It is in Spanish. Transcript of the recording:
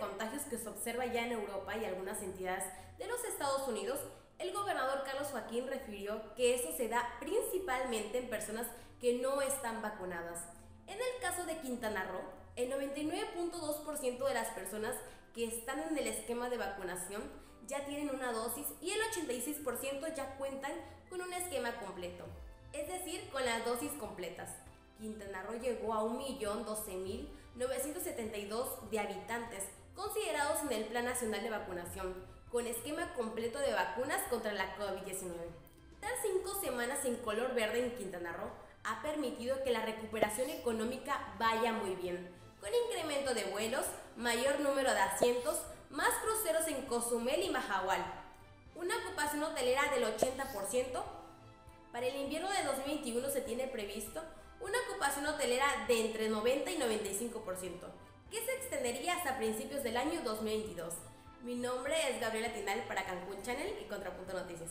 contagios que se observa ya en Europa y algunas entidades de los Estados Unidos, el gobernador Carlos Joaquín refirió que eso se da principalmente en personas que no están vacunadas. En el caso de Quintana Roo, el 99.2% de las personas que están en el esquema de vacunación ya tienen una dosis y el 86% ya cuentan con un esquema completo, es decir, con las dosis completas. Quintana Roo llegó a 1.012.972 de habitantes en el Plan Nacional de Vacunación, con esquema completo de vacunas contra la COVID-19. Estas cinco semanas en color verde en Quintana Roo ha permitido que la recuperación económica vaya muy bien, con incremento de vuelos, mayor número de asientos, más cruceros en Cozumel y Mahahual, una ocupación hotelera del 80%. Para el invierno de 2021 se tiene previsto una ocupación hotelera de entre 90 y 95%, que se hasta principios del año 2022. Mi nombre es Gabriela Tinal para Cancún Channel y Contrapunto Noticias.